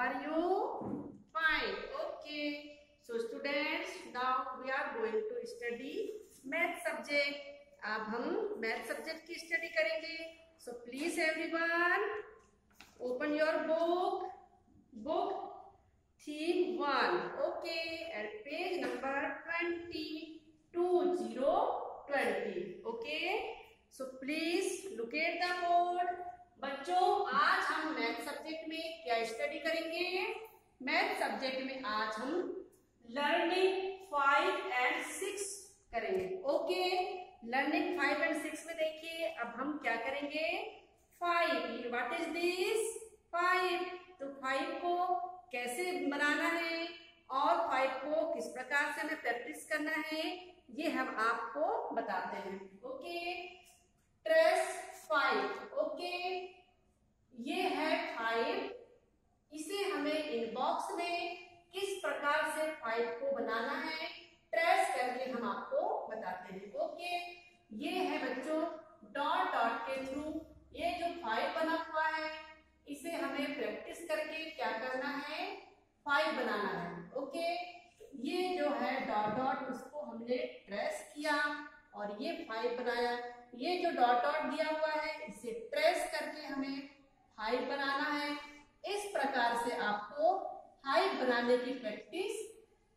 are you fine? Okay. So, students, now we are going to study math subject. अब हम math subject की study करेंगे. So please everyone open your book book theme one okay at page number twenty two zero twenty okay so please look at the board बच्चों, आज हम math subject में क्या study करेंगे? मैथ सब्जेक्ट में आज हम लर्निंग फाइव एंड सिक्स करेंगे। Okay learning five and six में देखिए, अब हम क्या करेंगे? Five what is this five तो फाइव को कैसे बनाना है? और फाइव को किस प्रकार से हमें प्रैक्टिस करना है? ये हम आपको बताते हैं। ओके ट्रेस फाइव ओके ये है फाइव इसे हमें इनबॉक्स में किस प्रकार से फाइव को बनाना है ट्रेस करके हम आपको बताते हैं ओके ये है बच्चों डॉट डॉट के थ्रू ये जो फाइव बना हुआ है, इसे हमें प्रैक्टिस करके क्या करना है? फाइव बनाना है ओके ये जो है डॉट डॉट उसको हमने ट्रेस किया। और ये फाइव बनाया। ये जो डॉट डॉट दिया हुआ है, इसे ट्रेस करके हमें फाइव बनाना है। इस प्रकार से आपको फाइव बनाने की प्रैक्टिस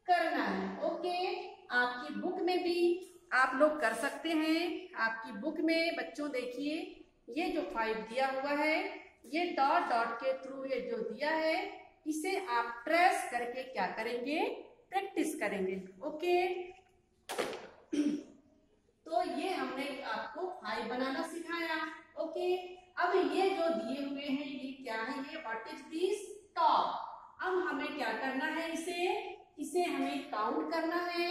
करना है। ओके, आपकी बुक में भी आप लोग कर सकते हैं। आपकी बुक में बच्चों, देखिए, ये जो फाइव दिया हुआ है, ये डॉट डॉट के थ्रू ये जो दिया है, इसे आप ट्रेस करके क्या करेंगे? प्रैक्टिस करेंगे। ओके। तो ये हमने आपको फाइव बनाना सिखाया। ओके? अब ये जो दिए हुए हैं, ये क्या है? ये व्हाट इज़ दिस टॉप अब हमें क्या करना है इसे? इसे हमें काउंट करना है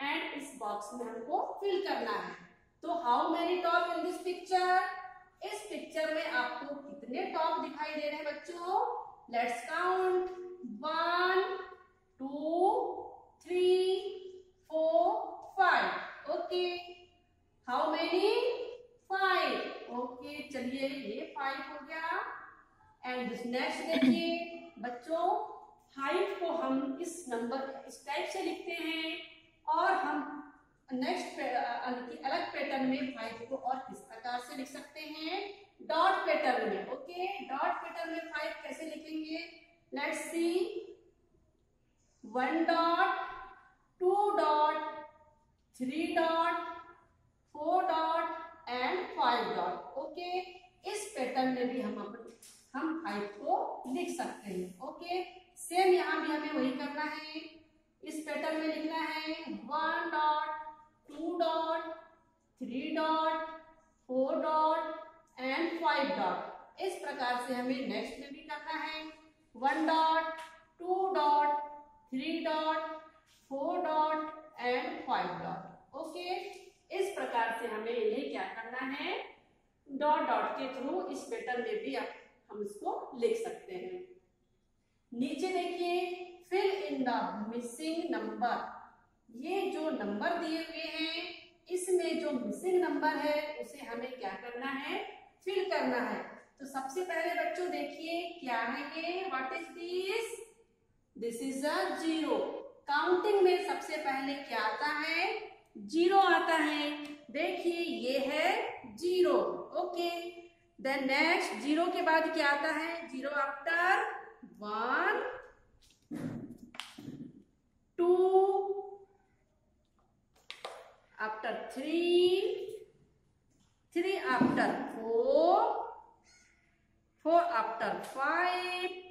एंड इस बॉक्स में हमको फिल करना है। तो how many top in this picture इस पिक्चर में आपको कितने टॉप दिखाई दे रहे हैं बच्चों? Let's count one two three four five okay? How many five okay चलिए, ये फाइव हो गया। एंड नेक्स्ट देखिए, बच्चों फाइव को हम इस नंबर इस टाइप से लिखते हैं। और हम नेक्स्ट अलग पैटर्न में फाइव को और किस प्रकार से लिख सकते हैं? डॉट पैटर्न में ओके डॉट पैटर्न में फाइव कैसे लिखेंगे? Let's see one dot two dot three dot four dot and five dot okay इस पैटर्न में भी हम अपने, हम फाइव को लिख सकते हैं। ओके सेम यहाँ भी हमें वही करना है। इस पैटर्न में लिखना है one dot two dot three dot four dot and five dot इस प्रकार से हमें नेक्स्ट में भी करना है। One dot two dot three dot four dot and five dot okay इस प्रकार से हमें इन्हें क्या करना है? डॉट डॉट के थ्रू इस पैटर्न में भी आप, हम इसको लिख सकते हैं। नीचे देखिए fill in the missing number ये जो नंबर दिए हुए हैं, इसमें जो मिसिंग नंबर है, उसे हमें क्या करना है? फिल करना है। तो सबसे पहले बच्चों देखिए, क्या है ये? What is this this is a zero counting में सबसे पहले क्या आता है? ज़ीरो आता है। देखिए, ये है zero. Okay then next zero के बाद क्या आता है? Zero after one two after three three after four four after five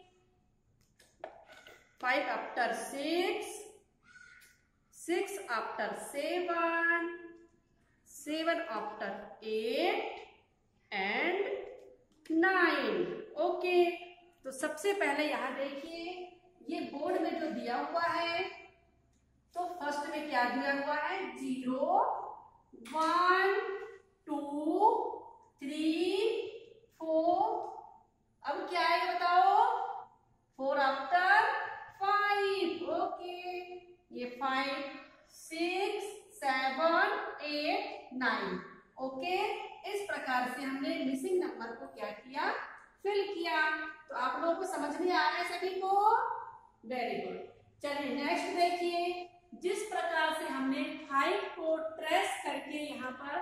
five after six six after seven seven after eight and nine. Okay तो सबसे पहले यहाँ देखिए, ये बोर्ड में जो दिया हुआ है तो फ़र्स्ट में क्या दिया हुआ है? Zero, one, two, three, four. अब क्या है बताओ? फोर आफ्टर नाइन ओके इस प्रकार से हमने मिसिंग नंबर को क्या किया? फिल किया। तो आप लोगों को समझ में आ रहा है सभी को? वेरी गुड चलिए नेक्स्ट देखिए। जिस प्रकार से हमने फाइव को ट्रेस करके यहाँ पर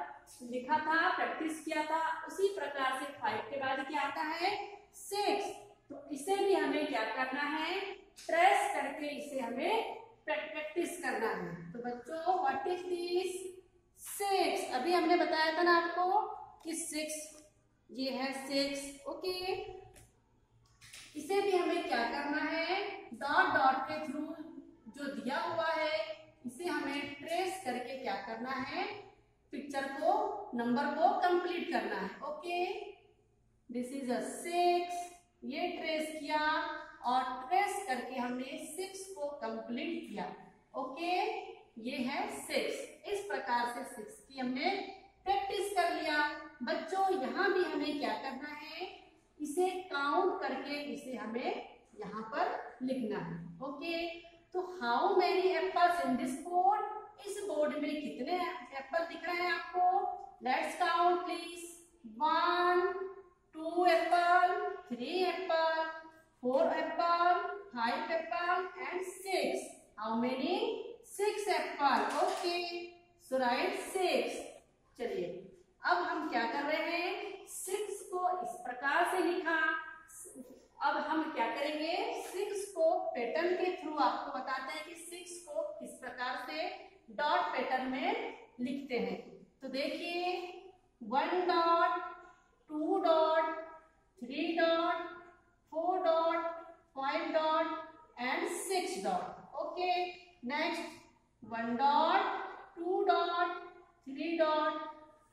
लिखा था प्रैक्टिस किया था, उसी प्रकार से फाइव के बाद क्या आता है? सिक्स तो इसे भी हमें क्या करना है? ट्रेस करके इसे हमें प्रैक्टिस करना है। तो बच्चों व्हाट इज़ दिस सिक्स, अभी हमने बताया था ना आपको कि सिक्स, ये है सिक्स, ओके। इसे भी हमें क्या करना है? डॉट डॉट के थ्रू जो दिया हुआ है, इसे हमें ट्रेस करके क्या करना है? पिक्चर को नंबर को कंप्लीट करना है, okay. This is a six ये ट्रेस किया और ट्रेस करके हमने सिक्स को कंप्लीट किया, ओके। ये है सिक्स इस प्रकार से सिक्स की हमने प्रैक्टिस कर लिया। बच्चों, यहाँ भी हमें क्या करना है? इसे काउंट करके इसे हमें यहाँ पर लिखना है। ओके तो how many apples in this board इस बोर्ड में कितने एप्पल दिख रहे हैं आपको? Let's count please one two apple three apple four apple five apple and six how many? Six apple. Okay. So write six. चलिए, अब हम क्या कर रहे हैं सिक्स को इस प्रकार से लिखा अब हम क्या करेंगे सिक्स को पैटर्न के थ्रू आपको बताते हैं कि सिक्स को किस प्रकार से डॉट पैटर्न में लिखते हैं तो देखिए one dot two dot three dot four dot five dot and six dot okay Next one dot, two dot, three dot,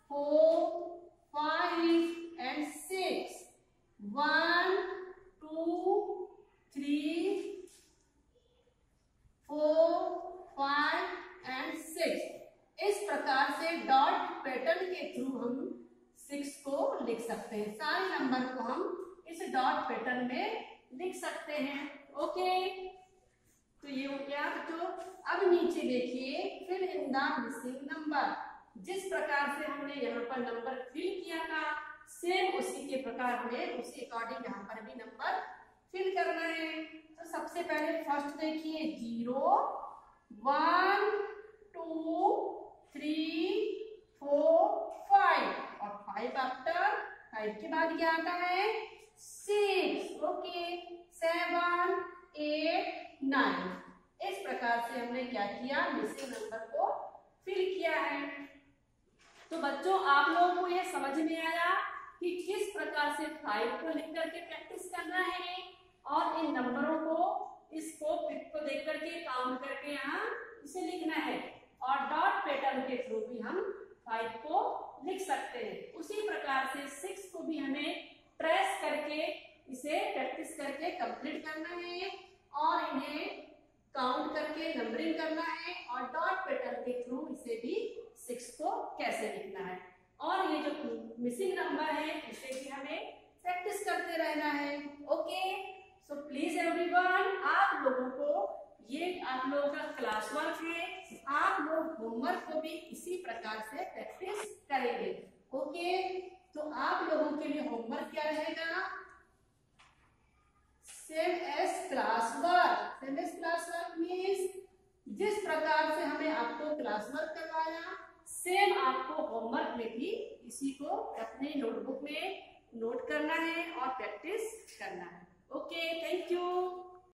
four, five and six. One, two, three, four, five and six. इस प्रकार से dot pattern के through हम six को लिख सकते हैं। सारे नंबर को हम इस डॉट पैटर्न में लिख सकते हैं। ओके? okay. तो ये हो गया बच्चों अब नीचे देखिए, फिर इन द मिसिंग नंबर जिस प्रकार से हमने यहाँ पर नंबर फिल किया था सेम उसी के प्रकार हमें उसी अकॉर्डिंग यहाँ पर भी नंबर फिल करना है। तो सबसे पहले फ़र्स्ट देखिए zero one two three four five और फाइव आफ्टर फाइव के बाद क्या आता है? Six okay seven eight nine इस प्रकार से हमने क्या किया? मिसिंग नंबर को फिल किया है। तो बच्चों, आप लोगों को यह समझ में आया कि किस प्रकार से फाइव को लिख करके प्रैक्टिस करना है और इन नंबरों को इसको पिक को देख करके काउंट करके यहाँ इसे लिखना है। और डॉट पैटर्न के थ्रू भी हम फाइव को लिख सकते हैं। उसी प्रकार से सिक्स को भी हमें ट्रेस करके, इसे प्रैक्टिस करके कंप्लीट करना है। नंबरिंग करना है और डॉट पैटर्न के थ्रू इसे भी सिक्स को कैसे लिखना है। और ये जो मिसिंग नंबर है, इसे भी हमें प्रैक्टिस करते रहना है। ओके सो प्लीज़ एवरीवन आप लोगों को ये आप लोगों का क्लास वर्क है। आप लोग होमवर्क को भी इसी प्रकार से प्रैक्टिस करेंगे। ओके तो आप लोगों के लिए होमवर्क क्या रहेगा? Same as class work same as class work means जिस प्रकार से हमें आपको क्लास वर्क करवाया सेम आपको होमवर्क में भी इसी को अपने नोटबुक में नोट करना है और प्रैक्टिस करना है। Okay thank you